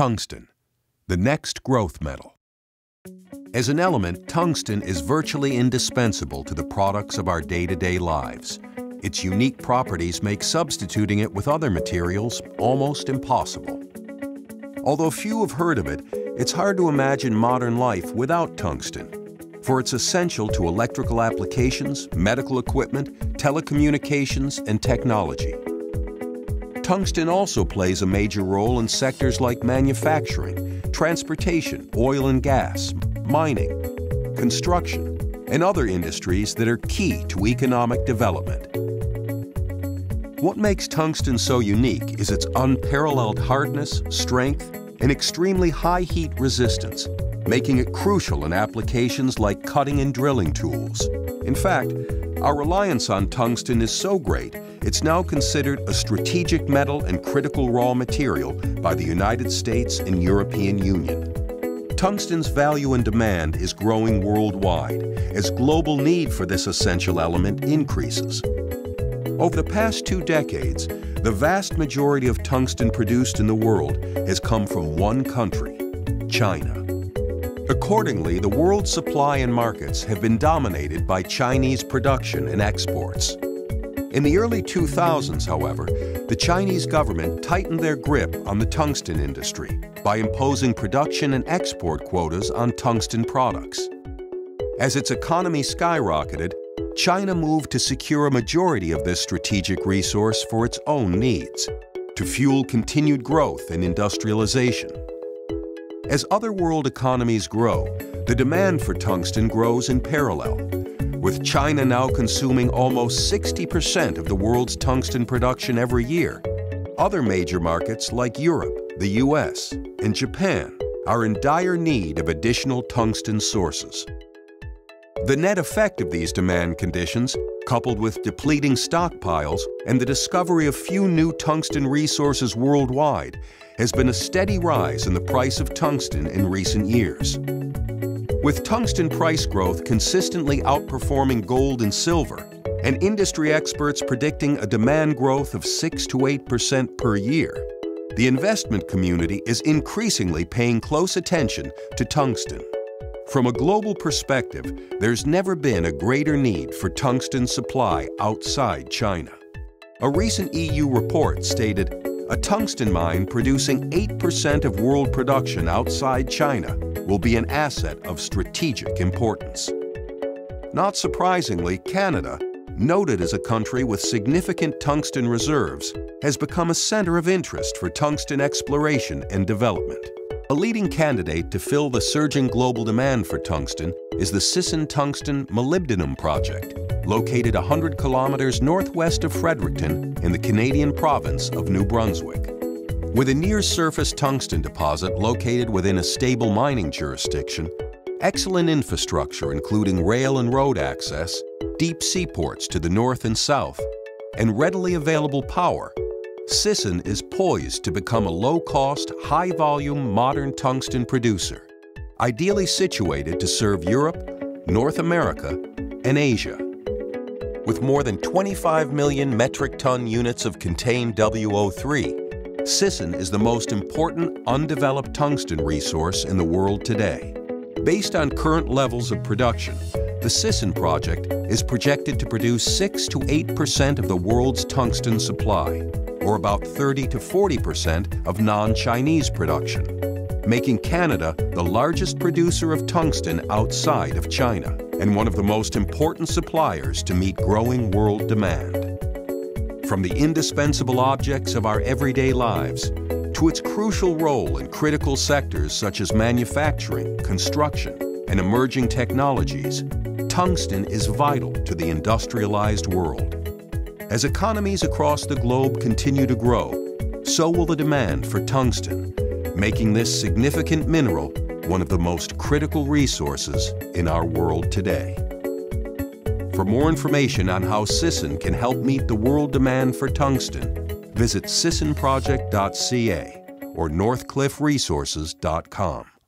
Tungsten, the next growth metal. As an element, tungsten is virtually indispensable to the products of our day-to-day -day lives. Its unique properties make substituting it with other materials almost impossible. Although few have heard of it, it's hard to imagine modern life without tungsten, for it's essential to electrical applications, medical equipment, telecommunications, and technology. Tungsten also plays a major role in sectors like manufacturing, transportation, oil and gas, mining, construction, and other industries that are key to economic development. What makes tungsten so unique is its unparalleled hardness, strength, and extremely high heat resistance, making it crucial in applications like cutting and drilling tools. In fact, our reliance on tungsten is so great, it's now considered a strategic metal and critical raw material by the United States and European Union. Tungsten's value and demand is growing worldwide as global need for this essential element increases. Over the past two decades, the vast majority of tungsten produced in the world has come from one country, China. Accordingly, the world's supply and markets have been dominated by Chinese production and exports. In the early 2000s, however, the Chinese government tightened their grip on the tungsten industry by imposing production and export quotas on tungsten products. As its economy skyrocketed, China moved to secure a majority of this strategic resource for its own needs, to fuel continued growth and industrialization. As other world economies grow, the demand for tungsten grows in parallel, with China now consuming almost 60% of the world's tungsten production every year. Other major markets like Europe, the US, and Japan are in dire need of additional tungsten sources. The net effect of these demand conditions, coupled with depleting stockpiles and the discovery of few new tungsten resources worldwide, has been a steady rise in the price of tungsten in recent years. With tungsten price growth consistently outperforming gold and silver, and industry experts predicting a demand growth of 6 to 8% per year, the investment community is increasingly paying close attention to tungsten. From a global perspective, there's never been a greater need for tungsten supply outside China. A recent EU report stated a tungsten mine producing 8% of world production outside China will be an asset of strategic importance. Not surprisingly, Canada, noted as a country with significant tungsten reserves, has become a center of interest for tungsten exploration and development. A leading candidate to fill the surging global demand for tungsten is the Sisson Tungsten Molybdenum Project, located 100 kilometers northwest of Fredericton in the Canadian province of New Brunswick. With a near-surface tungsten deposit located within a stable mining jurisdiction, excellent infrastructure including rail and road access, deep seaports to the north and south, and readily available power, Sisson is poised to become a low-cost, high-volume modern tungsten producer, ideally situated to serve Europe, North America, and Asia. With more than 25 million metric ton units of contained WO3, Sisson is the most important undeveloped tungsten resource in the world today. Based on current levels of production, the Sisson project is projected to produce 6 to 8% of the world's tungsten supply, or about 30 to 40% of non-Chinese production, making Canada the largest producer of tungsten outside of China and one of the most important suppliers to meet growing world demand. From the indispensable objects of our everyday lives to its crucial role in critical sectors such as manufacturing, construction, and emerging technologies, tungsten is vital to the industrialized world. As economies across the globe continue to grow, so will the demand for tungsten, making this significant mineral one of the most critical resources in our world today. For more information on how Sisson can help meet the world demand for tungsten, visit sissonproject.ca or northcliffresources.com.